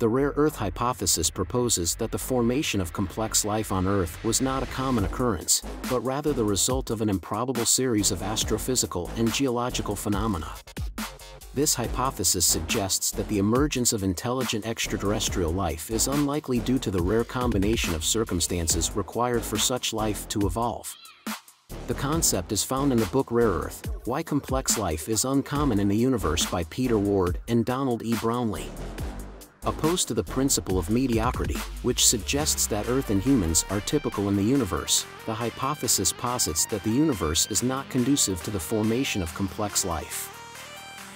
The rare Earth hypothesis proposes that the formation of complex life on Earth was not a common occurrence, but rather the result of an improbable series of astrophysical and geological phenomena. This hypothesis suggests that the emergence of intelligent extraterrestrial life is unlikely due to the rare combination of circumstances required for such life to evolve. The concept is found in the book Rare Earth, Why Complex Life is Uncommon in the Universe by Peter Ward and Donald E. Brownlee opposed to the principle of mediocrity, which suggests that Earth and humans are typical in the universe, the hypothesis posits that the universe is not conducive to the formation of complex life.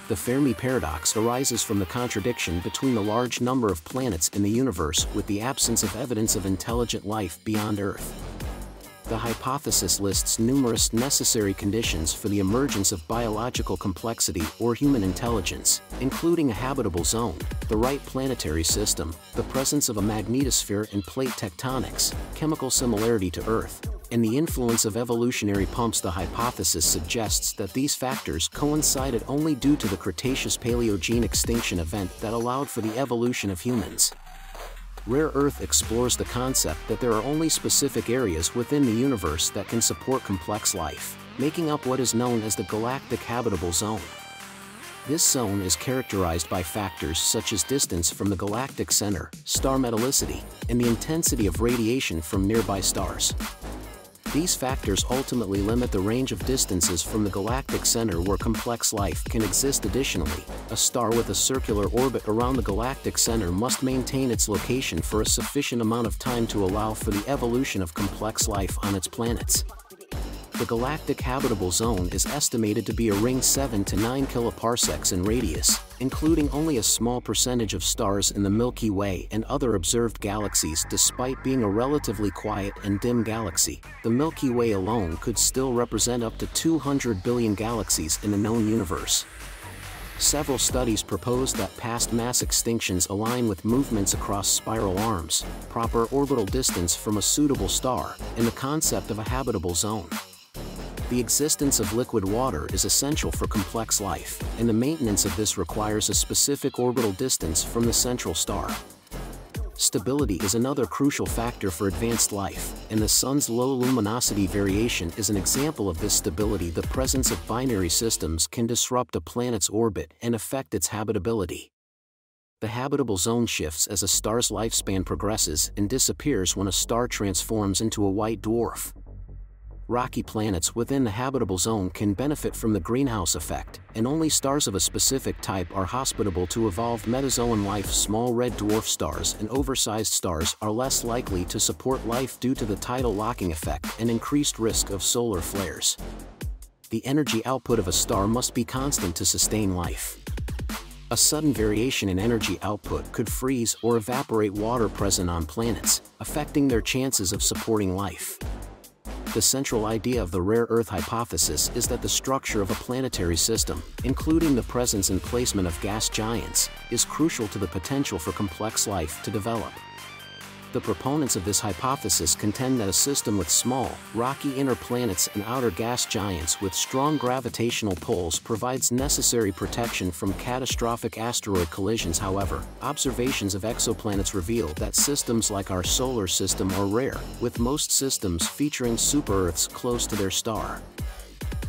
The Fermi paradox arises from the contradiction between the large number of planets in the universe with the absence of evidence of intelligent life beyond Earth the hypothesis lists numerous necessary conditions for the emergence of biological complexity or human intelligence, including a habitable zone, the right planetary system, the presence of a magnetosphere and plate tectonics, chemical similarity to Earth, and the influence of evolutionary pumps the hypothesis suggests that these factors coincided only due to the Cretaceous-Paleogene extinction event that allowed for the evolution of humans. Rare Earth explores the concept that there are only specific areas within the universe that can support complex life, making up what is known as the galactic habitable zone. This zone is characterized by factors such as distance from the galactic center, star metallicity, and the intensity of radiation from nearby stars. These factors ultimately limit the range of distances from the galactic center where complex life can exist additionally. A star with a circular orbit around the galactic center must maintain its location for a sufficient amount of time to allow for the evolution of complex life on its planets. The galactic habitable zone is estimated to be a ring 7 to 9 kiloparsecs in radius, including only a small percentage of stars in the Milky Way and other observed galaxies despite being a relatively quiet and dim galaxy. The Milky Way alone could still represent up to 200 billion galaxies in the known universe. Several studies propose that past mass extinctions align with movements across spiral arms, proper orbital distance from a suitable star, and the concept of a habitable zone the existence of liquid water is essential for complex life, and the maintenance of this requires a specific orbital distance from the central star. Stability is another crucial factor for advanced life, and the Sun's low luminosity variation is an example of this stability. The presence of binary systems can disrupt a planet's orbit and affect its habitability. The habitable zone shifts as a star's lifespan progresses and disappears when a star transforms into a white dwarf rocky planets within the habitable zone can benefit from the greenhouse effect, and only stars of a specific type are hospitable to evolved metazoan life. Small red dwarf stars and oversized stars are less likely to support life due to the tidal locking effect and increased risk of solar flares. The energy output of a star must be constant to sustain life. A sudden variation in energy output could freeze or evaporate water present on planets, affecting their chances of supporting life. The central idea of the rare Earth hypothesis is that the structure of a planetary system, including the presence and placement of gas giants, is crucial to the potential for complex life to develop. The proponents of this hypothesis contend that a system with small, rocky inner planets and outer gas giants with strong gravitational pulls provides necessary protection from catastrophic asteroid collisions however, observations of exoplanets reveal that systems like our solar system are rare, with most systems featuring super-Earths close to their star.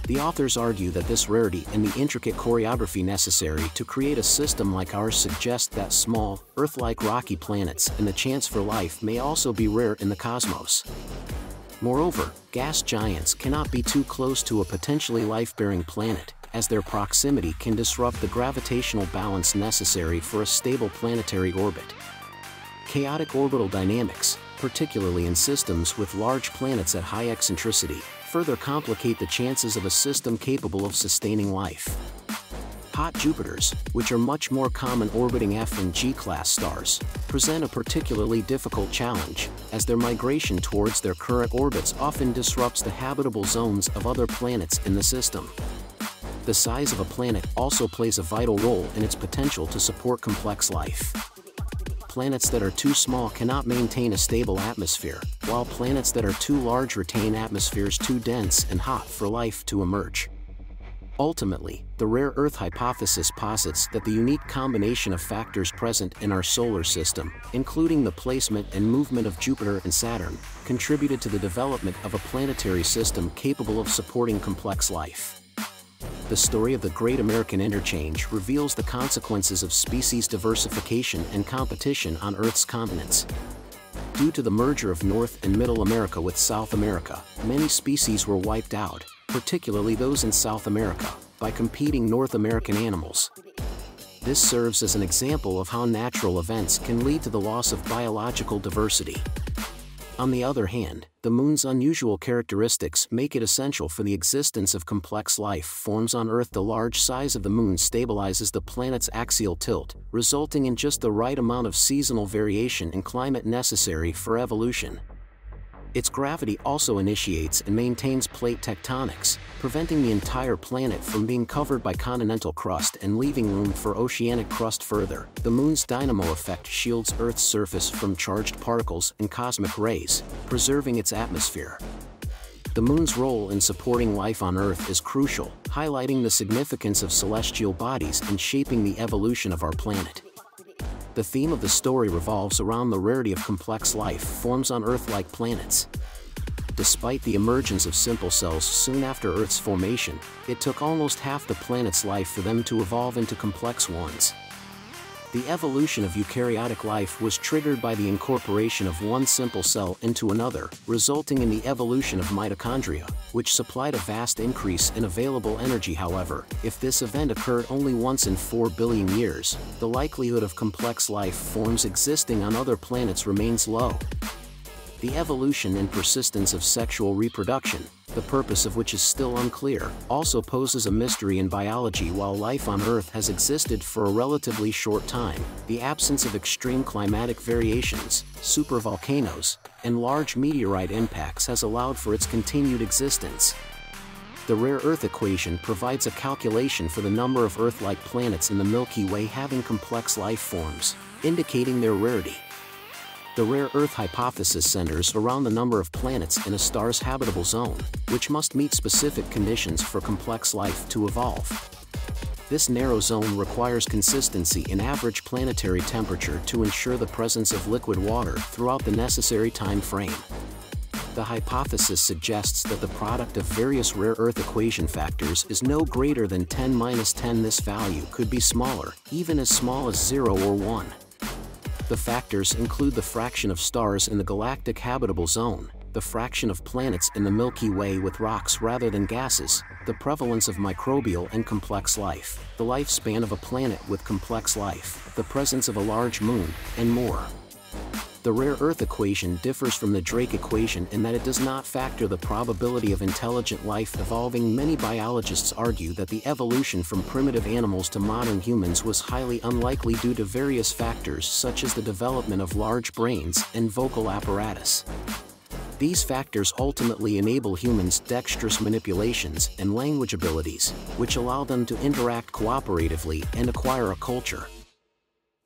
The authors argue that this rarity and the intricate choreography necessary to create a system like ours suggest that small, Earth-like rocky planets and the chance for life may also be rare in the cosmos. Moreover, gas giants cannot be too close to a potentially life-bearing planet, as their proximity can disrupt the gravitational balance necessary for a stable planetary orbit. Chaotic orbital dynamics, particularly in systems with large planets at high eccentricity, further complicate the chances of a system capable of sustaining life. Hot Jupiters, which are much more common orbiting F and G-class stars, present a particularly difficult challenge, as their migration towards their current orbits often disrupts the habitable zones of other planets in the system. The size of a planet also plays a vital role in its potential to support complex life planets that are too small cannot maintain a stable atmosphere, while planets that are too large retain atmospheres too dense and hot for life to emerge. Ultimately, the rare Earth hypothesis posits that the unique combination of factors present in our solar system, including the placement and movement of Jupiter and Saturn, contributed to the development of a planetary system capable of supporting complex life. The story of the Great American Interchange reveals the consequences of species diversification and competition on Earth's continents. Due to the merger of North and Middle America with South America, many species were wiped out, particularly those in South America, by competing North American animals. This serves as an example of how natural events can lead to the loss of biological diversity. On the other hand, the Moon's unusual characteristics make it essential for the existence of complex life forms on Earth. The large size of the Moon stabilizes the planet's axial tilt, resulting in just the right amount of seasonal variation in climate necessary for evolution. Its gravity also initiates and maintains plate tectonics, preventing the entire planet from being covered by continental crust and leaving room for oceanic crust further. The Moon's dynamo effect shields Earth's surface from charged particles and cosmic rays, preserving its atmosphere. The Moon's role in supporting life on Earth is crucial, highlighting the significance of celestial bodies in shaping the evolution of our planet the theme of the story revolves around the rarity of complex life forms on Earth-like planets. Despite the emergence of simple cells soon after Earth's formation, it took almost half the planet's life for them to evolve into complex ones. The evolution of eukaryotic life was triggered by the incorporation of one simple cell into another, resulting in the evolution of mitochondria, which supplied a vast increase in available energy however, if this event occurred only once in 4 billion years, the likelihood of complex life forms existing on other planets remains low. The evolution and persistence of sexual reproduction, the purpose of which is still unclear, also poses a mystery in biology while life on Earth has existed for a relatively short time. The absence of extreme climatic variations, supervolcanoes, and large meteorite impacts has allowed for its continued existence. The rare Earth equation provides a calculation for the number of Earth-like planets in the Milky Way having complex life forms, indicating their rarity. The rare Earth hypothesis centers around the number of planets in a star's habitable zone, which must meet specific conditions for complex life to evolve. This narrow zone requires consistency in average planetary temperature to ensure the presence of liquid water throughout the necessary time frame. The hypothesis suggests that the product of various rare Earth equation factors is no greater than 10-10 this value could be smaller, even as small as 0 or 1. The factors include the fraction of stars in the galactic habitable zone, the fraction of planets in the Milky Way with rocks rather than gases, the prevalence of microbial and complex life, the lifespan of a planet with complex life, the presence of a large moon, and more. The rare Earth equation differs from the Drake equation in that it does not factor the probability of intelligent life evolving. Many biologists argue that the evolution from primitive animals to modern humans was highly unlikely due to various factors such as the development of large brains and vocal apparatus. These factors ultimately enable humans dexterous manipulations and language abilities, which allow them to interact cooperatively and acquire a culture.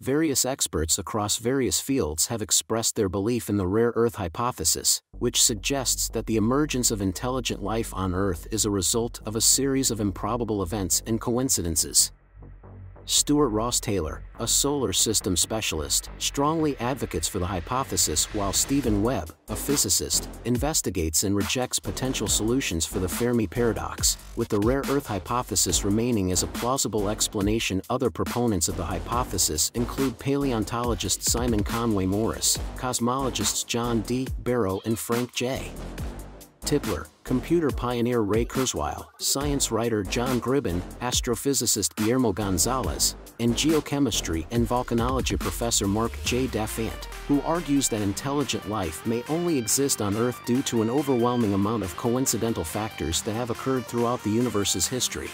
Various experts across various fields have expressed their belief in the rare Earth hypothesis, which suggests that the emergence of intelligent life on Earth is a result of a series of improbable events and coincidences. Stuart Ross Taylor, a solar system specialist, strongly advocates for the hypothesis while Stephen Webb, a physicist, investigates and rejects potential solutions for the Fermi paradox, with the rare Earth hypothesis remaining as a plausible explanation. Other proponents of the hypothesis include paleontologist Simon Conway Morris, cosmologists John D. Barrow and Frank J. Tipler, computer pioneer Ray Kurzweil, science writer John Gribbin, astrophysicist Guillermo Gonzalez, and geochemistry and volcanology professor Mark J. Defant, who argues that intelligent life may only exist on Earth due to an overwhelming amount of coincidental factors that have occurred throughout the universe's history.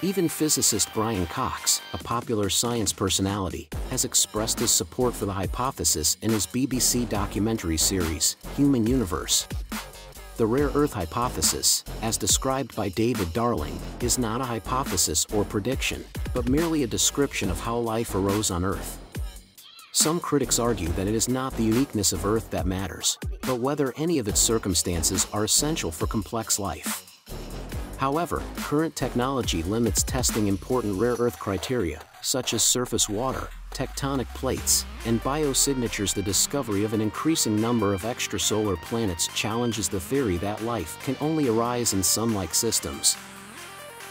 Even physicist Brian Cox, a popular science personality, has expressed his support for the hypothesis in his BBC documentary series, Human Universe. The rare Earth hypothesis, as described by David Darling, is not a hypothesis or prediction, but merely a description of how life arose on Earth. Some critics argue that it is not the uniqueness of Earth that matters, but whether any of its circumstances are essential for complex life. However, current technology limits testing important rare earth criteria, such as surface water, tectonic plates, and biosignatures. The discovery of an increasing number of extrasolar planets challenges the theory that life can only arise in sun-like systems.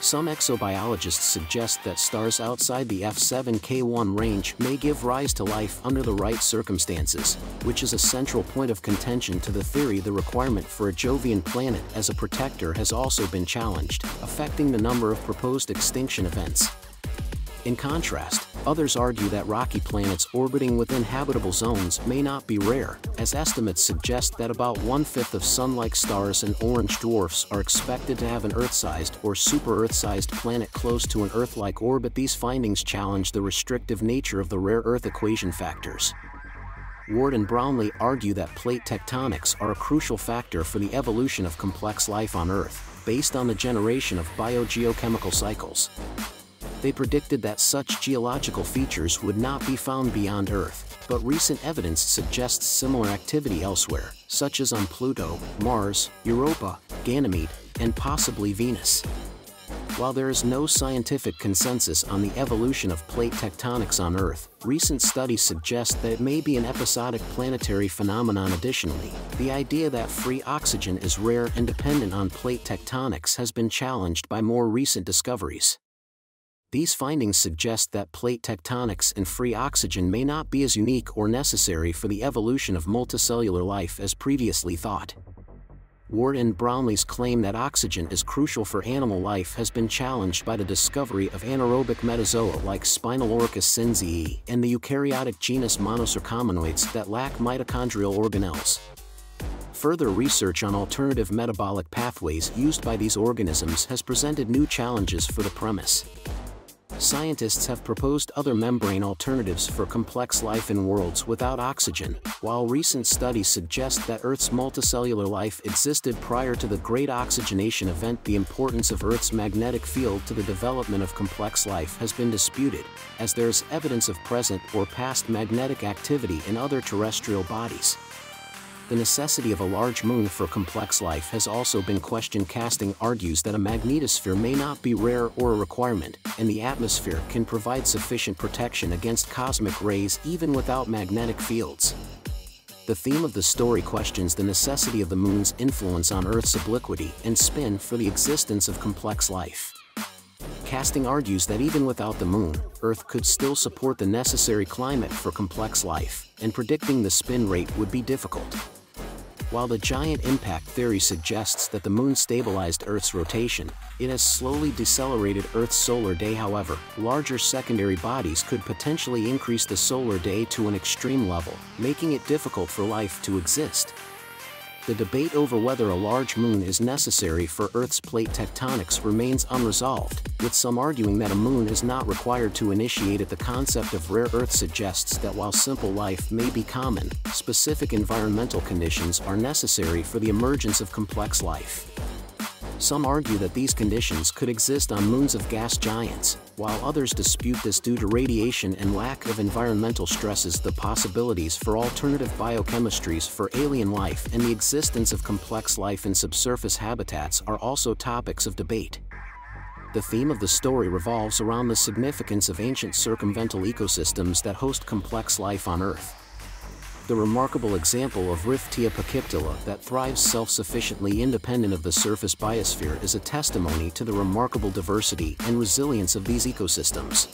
Some exobiologists suggest that stars outside the F7K1 range may give rise to life under the right circumstances, which is a central point of contention to the theory the requirement for a Jovian planet as a protector has also been challenged, affecting the number of proposed extinction events. In contrast, others argue that rocky planets orbiting within habitable zones may not be rare, as estimates suggest that about one-fifth of Sun-like stars and orange dwarfs are expected to have an Earth-sized or super-Earth-sized planet close to an Earth-like orbit. These findings challenge the restrictive nature of the rare Earth equation factors. Ward and Brownlee argue that plate tectonics are a crucial factor for the evolution of complex life on Earth, based on the generation of biogeochemical cycles they predicted that such geological features would not be found beyond Earth, but recent evidence suggests similar activity elsewhere, such as on Pluto, Mars, Europa, Ganymede, and possibly Venus. While there is no scientific consensus on the evolution of plate tectonics on Earth, recent studies suggest that it may be an episodic planetary phenomenon additionally. The idea that free oxygen is rare and dependent on plate tectonics has been challenged by more recent discoveries. These findings suggest that plate tectonics and free oxygen may not be as unique or necessary for the evolution of multicellular life as previously thought. Ward and Brownlee's claim that oxygen is crucial for animal life has been challenged by the discovery of anaerobic metazoa like Spinoloricus cinziae and the eukaryotic genus Monocercomonoides that lack mitochondrial organelles. Further research on alternative metabolic pathways used by these organisms has presented new challenges for the premise scientists have proposed other membrane alternatives for complex life in worlds without oxygen, while recent studies suggest that Earth's multicellular life existed prior to the Great Oxygenation Event. The importance of Earth's magnetic field to the development of complex life has been disputed, as there is evidence of present or past magnetic activity in other terrestrial bodies the necessity of a large moon for complex life has also been questioned. Kasting argues that a magnetosphere may not be rare or a requirement, and the atmosphere can provide sufficient protection against cosmic rays even without magnetic fields. The theme of the story questions the necessity of the moon's influence on Earth's obliquity and spin for the existence of complex life. Kasting argues that even without the moon, Earth could still support the necessary climate for complex life, and predicting the spin rate would be difficult. While the giant impact theory suggests that the moon stabilized Earth's rotation, it has slowly decelerated Earth's solar day. However, larger secondary bodies could potentially increase the solar day to an extreme level, making it difficult for life to exist the debate over whether a large moon is necessary for Earth's plate tectonics remains unresolved, with some arguing that a moon is not required to initiate it. The concept of rare Earth suggests that while simple life may be common, specific environmental conditions are necessary for the emergence of complex life. Some argue that these conditions could exist on moons of gas giants, while others dispute this due to radiation and lack of environmental stresses the possibilities for alternative biochemistries for alien life and the existence of complex life in subsurface habitats are also topics of debate. The theme of the story revolves around the significance of ancient circumvental ecosystems that host complex life on Earth the remarkable example of Riftia pachyptila that thrives self-sufficiently independent of the surface biosphere is a testimony to the remarkable diversity and resilience of these ecosystems.